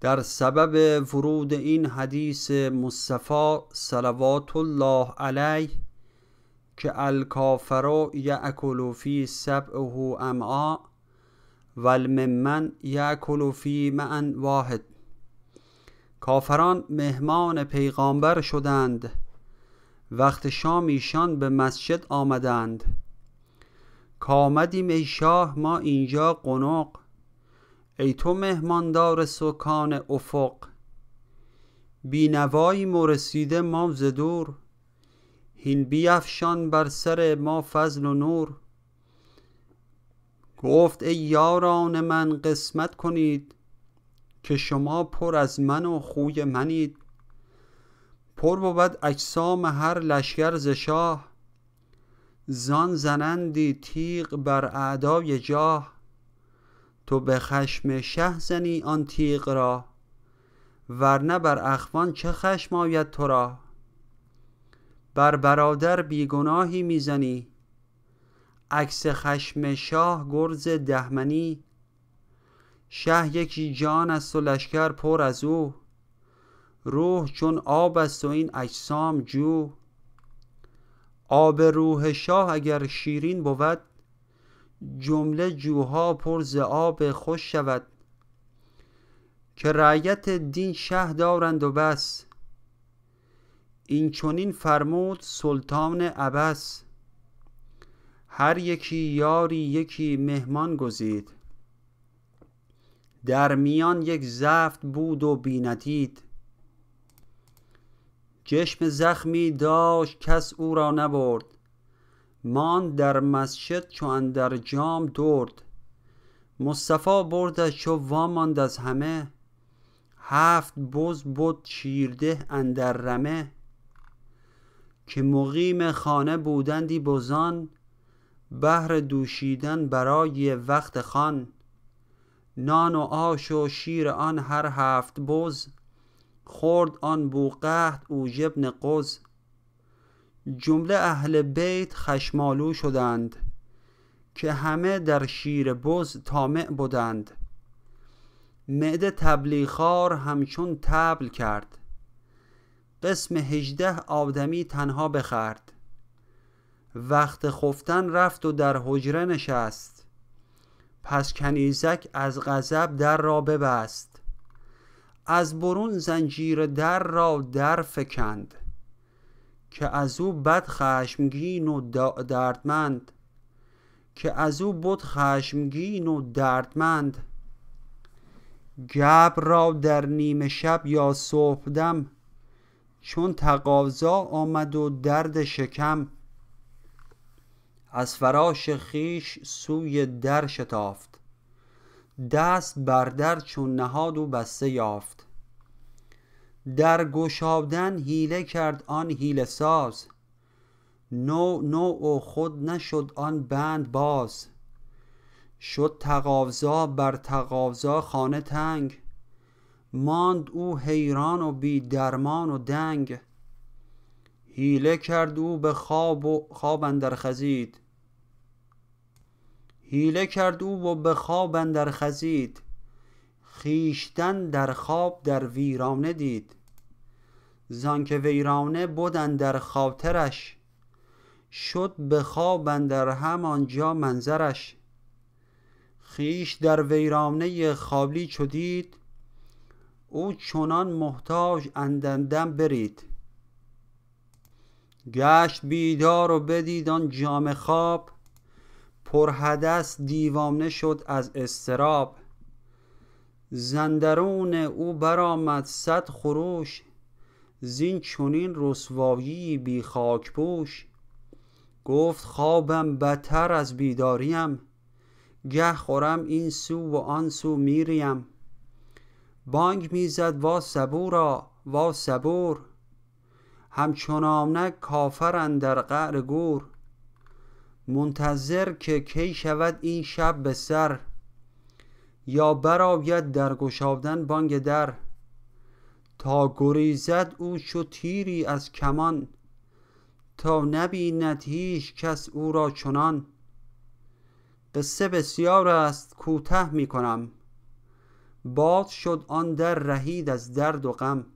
در سبب ورود این حدیث مصطفی صلوات الله علیه که الکافر یأکل فی سبعه امعاء و الممن یأکل فی معا واحد. کافران مهمان پیغامبر شدند. وقت شام ایشان به مسجد آمدند. کامدیم ای شاه ما اینجا قنق ای تو مهماندار سکان افق. بینواییم و رسیده ما ز دور. هین بیفشان بر سر ما فضل و نور. گفت ای یاران من قسمت کنید که شما پر از من و خوی منید. پر بود اجسام هر لشکر ز شاه. زان زنندی تیغ بر اعدای جاه. تو به خشم شه زنی آن تیغ را ورنه بر اخوان چه خشم آید تو را؟ بر برادر بیگناهی می‌زنی عکس خشم شاه گرز دهمنی. شه یکی جان است و لشکر پر از او روح چون آب است و این اجسام جو. آب روح شاه اگر شیرین بود جمله جوها پر ز خوش شود که رعیت دین شه دارند و بس. این چنین فرمود سلطان عبس. هر یکی یاری یکی مهمان گزید. در میان یک زفت بود و بی ندید چشم زخمی داشت کس او را نبرد. ماند در مسجد چو اندر جام درد. مصطفی بردش چو واماند از همه. هفت بز بد شیرده اندر رمه. که مقیم خانه بودندی بزان بهر دوشیدن برای وقت خوان. نان و آش و شیر آن هر هفت بز خورد آن بوقحط اوژ بن قز. جمله اهل بیت خشمالو شدند که همه در شیر بز طامع بدند معده طبلی خوار همچون طبل کرد. قسم هژده آدمی تنها بخورد. وقت خفتن رفت و در حجره نشست. پس کنیزک از غضب در را ببست. از برون زنجیر در را در فکند. که از او بد خشمگین و دردمند. که از او بد خشمگین و دردمند. گبر را در نیمه شب یا صبحدم چون تقاضا آمد و درد شکم. از فراش خویش سوی در شتافت دست بر در چون نهاد و بسته یافت. در گشادن حیله کرد آن حیله ساز. نوع نوع و خود نشد آن بند باز. شد تقاضا بر تقاضا خانه تنگ. ماند او حیران و بی درمان و دنگ. حیله کرد او به خواب و خواب اندر خزید. حیله کرد او و به خواب اندر خزید. خویشتن در خواب در ویرانه دید. زانکه ویرانه بد اندر خاطرش شد به خواب اندر همانجا منظرش. خویش در ویرانه خالی چو دید او چنان محتاج اندر دم برید. گشت بیدار و بدید آن جام خواب پر حدث دیوانه شد از اضطراب. زاندرون او برآمد صد خروش زین چنین رسوایی بی خاک پوش. گفت خوابم بتر از بیداریم گه خورم این سو و آن سو میریم. بانگ می‌زد وا صبورا وا صبور. همچنانک کافر اندر قعر گور. منتظر که کی شود این شب به سر. یا برآید در گشادن بانگ در تا گریزد او چو تیری از کمان تا نبیند هیچ کس او را چنان. قصه بسیار است کوته می کنم. باز شد آن در رهید از درد و غم.